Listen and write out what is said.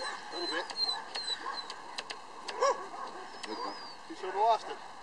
A little bit. You should have lost it.